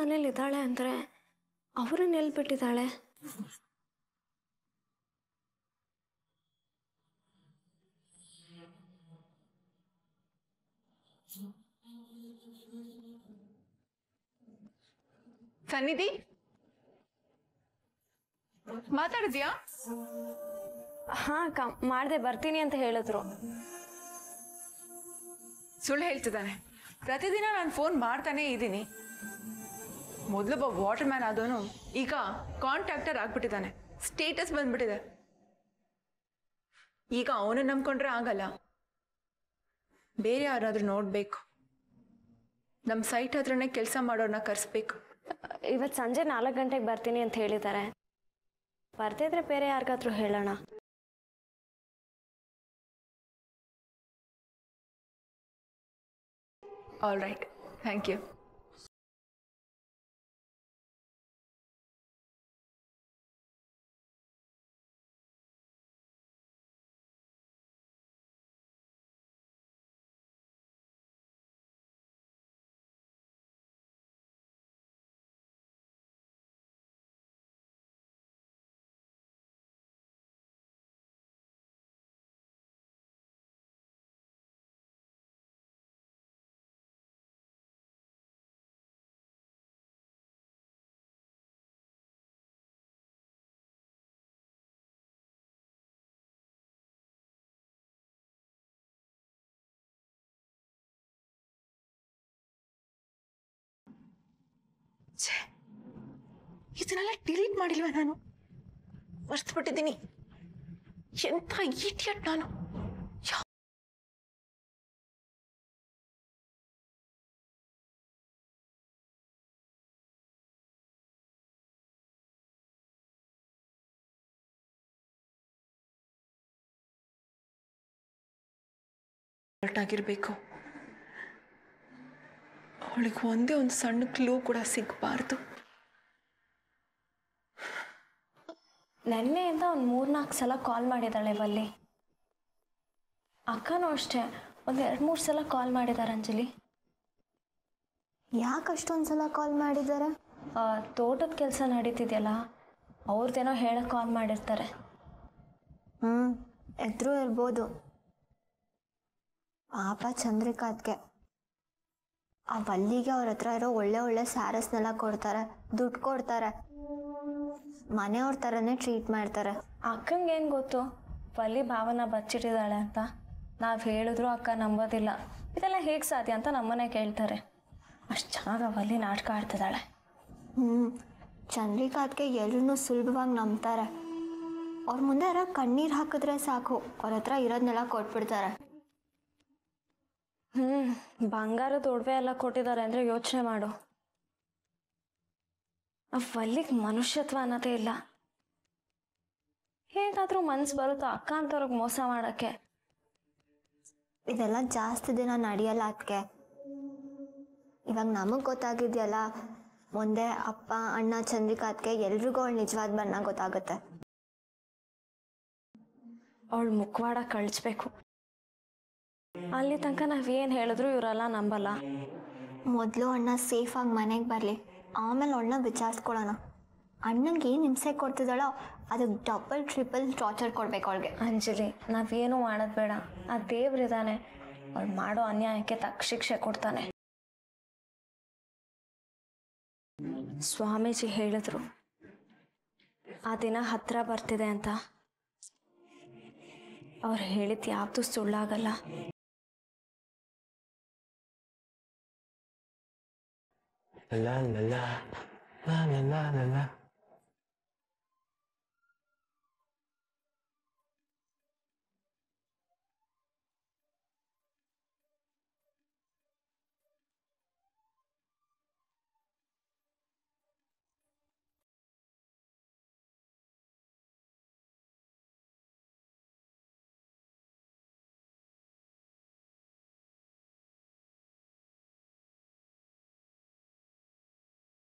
ಬರ್ತಾಳೆ ಅಂದರೆ ಅವರನ್ನ ಎಲ್ಲಿ ಬಿಟ್ಟಿದ್ದಾಳೆ ಸನ್ನಿಧಿ? ಮಾತಾಡಿದ್ಯಾ? ಹಾ ಅಕ್ಕ ಮಾಡ್ದೆ ಬರ್ತೀನಿ ಅಂತ ಹೇಳಿದ್ರು. ಸುಳ್ಳು ಹೇಳ್ತಿದ್ದಾನೆ. ಪ್ರತಿದಿನ ನಾನು ಫೋನ್ ಮಾಡ್ತಾನೆ ಇದ್ದೀನಿ. ಮೊದಲೊಬ್ಬ ವಾಟರ್ ಮ್ಯಾನ್ ಆದವನು ಈಗ ಕಾಂಟ್ರಾಕ್ಟರ್ ಆಗ್ಬಿಟ್ಟಿದ್ದಾನೆ. ಸ್ಟೇಟಸ್ ಬಂದ್ಬಿಟ್ಟಿದೆ. ಈಗ ಅವನು ನಂಬ್ಕೊಂಡ್ರೆ ಆಗಲ್ಲ. ಬೇರೆ ಯಾರಾದ್ರೂ ನೋಡ್ಬೇಕು. ನಮ್ಮ ಸೈಟ್ ಹತ್ರನೇ ಕೆಲಸ ಮಾಡೋರನ್ನ ಕರೆಸ್ಬೇಕು. ಇವತ್ತು ಸಂಜೆ ನಾಲ್ಕು ಗಂಟೆಗೆ ಬರ್ತೀನಿ ಅಂತ ಹೇಳಿದ್ದಾರೆ ಬರ್ತಿದ್ರೆ ಬೇರೆ ಯಾರಿಗಾದ್ರೂ ಹೇಳೋಣ. ಆಲ್ ರೈಟ್ ಥ್ಯಾಂಕ್ ಯು ಛೇ ಇದನ್ನೆಲ್ಲ ಡಿಲೀಟ್ ಮಾಡಿಲ್ವ ನಾನು ಮರ್ತ್ಬಿಟ್ಟಿದ್ದೀನಿ ಎಂಥ ಈಟಿಯಟ್ ನಾನು ಯಾ- ಆಗಿರ್ಬೇಕು ಅವಳಿಗೆ ಒಂದೇ ಒಂದು ಸಣ್ಣ ಕ್ಲೂ ಕೂಡ ಸಿಗಬಾರ್ದು. ನೆನ್ನೆಯಿಂದ ಒಂದು ಮೂರ್ನಾಲ್ಕು ಸಲ ಕಾಲ್ ಮಾಡಿದ್ದಾಳೆ ಬಲ್ಲಿ. ಅಕ್ಕನೂ ಅಷ್ಟೇ ಒಂದು ಎರಡು ಮೂರು ಸಲ ಕಾಲ್ ಮಾಡಿದ್ದಾರೆ ಅಂಜಲಿ. ಯಾಕೆ ಅಷ್ಟೊಂದು ಸಲ ಕಾಲ್ ಮಾಡಿದ್ದಾರೆ ತೋಟದ ಕೆಲಸ ನಡೀತಿದೆಯಲ್ಲ ಅವ್ರದ್ದೇನೋ ಹೇಳಕ್ಕೆ ಕಾಲ್ ಮಾಡಿರ್ತಾರೆ. ಹ್ಞೂ ಎದುರು ಇರ್ಬೋದು. ಪಾಪ ಚಂದ್ರಿಕಾತ್ಗೆ. ಆ ಬಲ್ಲಿಗೆ ಅವ್ರ ಹತ್ರ ಇರೋ ಒಳ್ಳೆ ಒಳ್ಳೆ ಸ್ಯಾರಸ್ನೆಲ್ಲ ಕೊಡ್ತಾರೆ ದುಡ್ಡು ಕೊಡ್ತಾರೆ. ಮನೆಯವ್ರ ಥರನೇ ಟ್ರೀಟ್ ಮಾಡ್ತಾರೆ. ಅಕ್ಕಂಗೆ ಏನು ಗೊತ್ತು? ವಲ್ಲಿ ಭಾವನ ಬಚ್ಚಿಟ್ಟಿದ್ದಾಳೆ ಅಂತ. ನಾವು ಹೇಳಿದ್ರು ಅಕ್ಕ ನಂಬೋದಿಲ್ಲ. ಇದೆಲ್ಲ ಹೇಗೆ ಸಾಧ್ಯ ಅಂತ ನಮ್ಮನೆ ಕೇಳ್ತಾರೆ. ಅಷ್ಟು ಚೆನ್ನಾಗಿ ಆ ಬಲ್ಲಿ ನಾಟಕ ಆಡ್ತಿದ್ದಾಳೆ. ಹ್ಞೂ ಚಂದ್ರಿಕಾತ್ಗೆ ಎಲ್ಲರೂ ಸುಲಭವಾಗಿ ನಂಬ್ತಾರೆ. ಅವ್ರ ಮುಂದೆ ಯಾರ ಕಣ್ಣೀರು ಹಾಕಿದ್ರೆ ಸಾಕು. ಅವ್ರ ಹತ್ರ ಇರೋದನ್ನೆಲ್ಲ ಕೊಟ್ಬಿಡ್ತಾರೆ. ಹ್ಞೂ ಬಂಗಾರದ ಒಡವೆ ಎಲ್ಲ ಕೊಟ್ಟಿದ್ದಾರೆ ಅಂದ್ರೆ ಯೋಚನೆ ಮಾಡು. ಆ ಬಲ್ಲಿಗೆ ಮನುಷ್ಯತ್ವ ಅನ್ನೋದೇ ಇಲ್ಲ. ಹೇಗಾದರೂ ಮನ್ಸು ಬರುತ್ತೋ ಅಕ್ಕ ಅಂತವ್ರಿಗೆ ಮೋಸ ಮಾಡಕ್ಕೆ? ಇದೆಲ್ಲ ಜಾಸ್ತಿ ದಿನ ನಡೆಯಲ್ಲ ಅದಕ್ಕೆ ಇವಾಗ ನಮಗೆ ಗೊತ್ತಾಗಿದೆಯಲ್ಲ ಮುಂದೆ ಅಪ್ಪ ಅಣ್ಣ ಚಂದ್ರಿಕಾತ್ಗೆ ಎಲ್ರಿಗೂ ಅವಳು ನಿಜವಾದ ಬಣ್ಣ ಗೊತ್ತಾಗುತ್ತೆ. ಅವಳು ಮುಖವಾಡ ಕಳಿಸ್ಬೇಕು ಅಲ್ಲಿ ತನಕ ಏನು ಹೇಳಿದ್ರು ಇವರೆಲ್ಲ ನಂಬಲ್ಲ. ಮೊದಲು ಅಣ್ಣ ಸೇಫಾಗಿ ಮನೆಗೆ ಬರಲಿ. ಆಮೇಲೆ ಅಣ್ಣ ವಿಚಾರಿಸ್ಕೊಳ್ಳೋಣ ಅಣ್ಣಂಗೆ ಏನು ಹಿಂಸೆ ಕೊಡ್ತಿದ್ದಾಳೋ ಅದಕ್ಕೆ ಡಬಲ್ ಟ್ರಿಪಲ್ ಟಾರ್ಚರ್ ಕೊಡ್ಬೇಕು ಅವಳಿಗೆ. ಅಂಜಲಿ ನಾವೇನು ಮಾಡೋದು ಬೇಡ. ಆ ದೇವ್ರಿದಾನೆ ಅವ್ಳು ಮಾಡೋ ಅನ್ಯಾಯಕ್ಕೆ ತಕ್ಕ ಶಿಕ್ಷೆ ಕೊಡ್ತಾನೆ. ಸ್ವಾಮೀಜಿ ಹೇಳಿದ್ರು ಆ ದಿನ ಹತ್ರ ಬರ್ತಿದೆ ಅಂತ. ಅವ್ರು ಹೇಳಿದ್ದು ಯಾವುದು ಸುಳ್ಳಾಗಲ್ಲ. 啦啦啦啦啦啦啦啦。啦